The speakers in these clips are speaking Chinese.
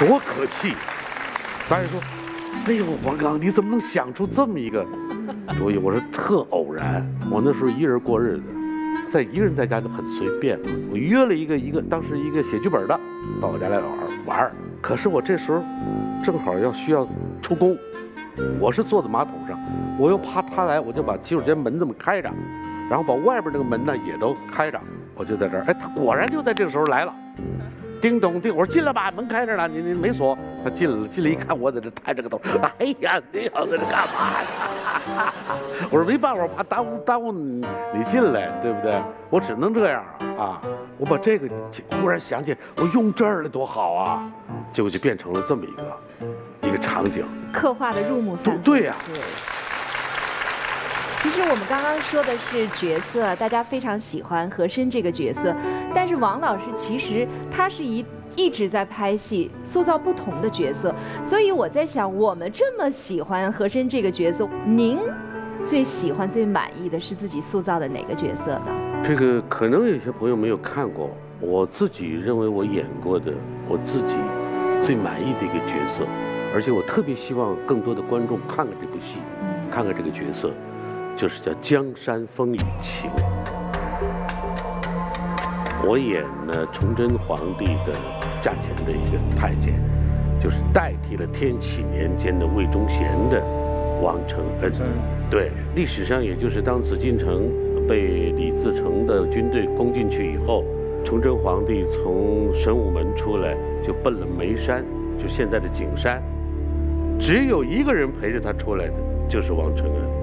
多可气！大家说，哎呦，王刚，你怎么能想出这么一个主意？我说特偶然，我那时候一人过日子，在一个人在家就很随便。我约了一个一个当时一个写剧本的到我家来玩玩，可是我这时候正好要需要出工，我是坐在马桶上，我又怕他来，我就把洗手间门这么开着，然后把外边那个门呢也都开着，我就在这儿，哎，他果然就在这个时候来了。叮咚叮，我说进来吧，门开着呢，你你没锁。他进来了，进来一看我在这抬着个头，哎呀，你要在这干嘛呀？我说没办法，我怕耽误耽误你进来，对不对？我只能这样啊。我把这个忽然想起，我用这儿了多好啊，结果就变成了这么一个一个场景，刻画的入木三分。对呀。其实我们刚刚说的是角色，大家非常喜欢和珅这个角色，但是王老师其实他是一一直在拍戏，塑造不同的角色，所以我在想，我们这么喜欢和珅这个角色，您最喜欢、最满意的是自己塑造的哪个角色呢？这个可能有些朋友没有看过，我自己认为我演过的，我自己最满意的一个角色，而且我特别希望更多的观众看看这部戏，看看这个角色。就是叫《江山风雨情》，我演呢崇祯皇帝的驾前的一个太监，就是代替了天启年间的魏忠贤的王承恩。对，历史上也就是当紫禁城被李自成的军队攻进去以后，崇祯皇帝从神武门出来就奔了眉山，就现在的景山，只有一个人陪着他出来的，就是王承恩。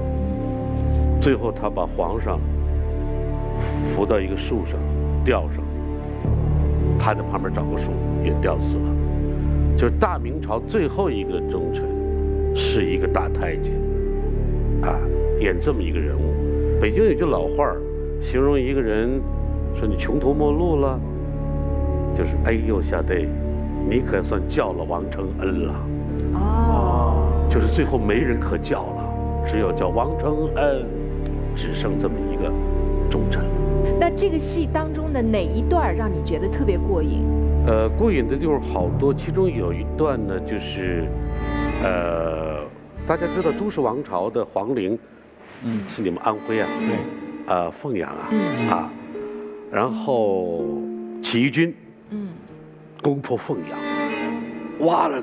最后，他把皇上扶到一个树上，吊上，他在旁边找个树也吊死了。就是大明朝最后一个忠臣，是一个大太监，啊，演这么一个人物。北京有句老话形容一个人，说你穷途末路了，就是哎呦，小弟，你可算叫了王承恩了。哦，就是最后没人可叫了，只有叫王承恩。只剩这么一个忠臣。那这个戏当中的哪一段让你觉得特别过瘾？呃，过瘾的地方好多，其中有一段呢，就是，呃，大家知道朱氏王朝的皇陵，嗯，是你们安徽啊，对，呃，凤阳啊，嗯啊，然后起义军，嗯，攻破凤阳，挖了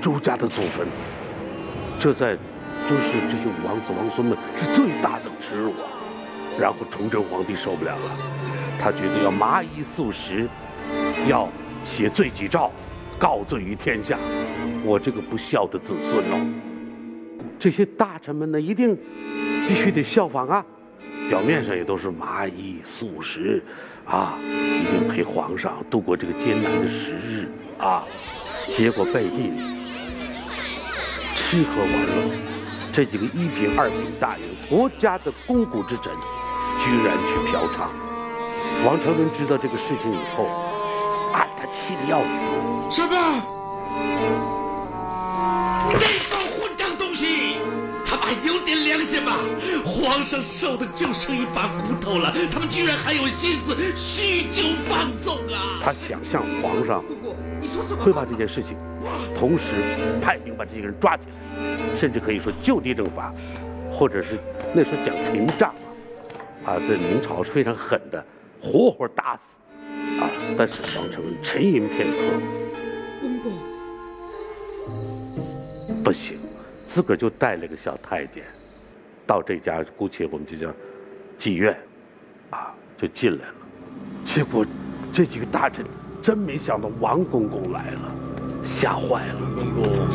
朱家的祖坟，这在。都是这些王子王孙们是最大的耻辱啊！然后崇祯皇帝受不了了，他觉得要麻衣素食，要写罪己诏，告罪于天下。我这个不孝的子孙哦，这些大臣们呢一定必须得效仿啊！表面上也都是麻衣素食，啊，一定陪皇上度过这个艰难的时日啊。结果背地里吃喝玩乐。这几个一品、二品大员，国家的肱骨之臣，居然去嫖娼。王承恩知道这个事情以后，啊，他气得要死。什么？这帮混账东西，他们还有点良心吗？皇上瘦的就剩一把骨头了，他们居然还有心思酗酒放纵啊！他想向皇上会把这件事情，同时派兵把这些人抓起来。甚至可以说就地正法，或者是那时候讲廷杖啊，啊，在明朝是非常狠的，活活打死啊。但是王承恩沉吟片刻，公公不行，自个儿就带了个小太监，到这家姑且我们就叫妓院，啊，就进来了。结果这几个大臣真没想到王公公来了，吓坏了。